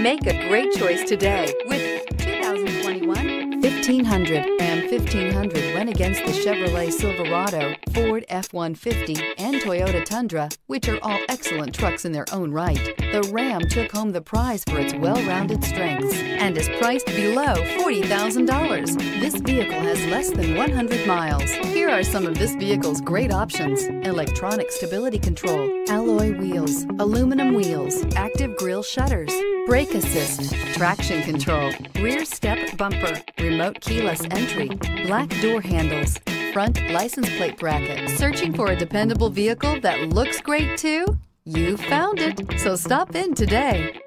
Make a great choice today with 2021 1500. Ram 1500 went against the Chevrolet Silverado, Ford F-150, and Toyota Tundra, which are all excellent trucks in their own right. The Ram took home the prize for its well-rounded strengths and is priced below $40,000. This vehicle has less than 100 miles. Here are some of this vehicle's great options. Electronic stability control, alloy wheels, aluminum wheels, active grille shutters, brake assist, traction control, rear step bumper, remote keyless entry, black door handles, front license plate bracket. Searching for a dependable vehicle that looks great too? You found it, so stop in today.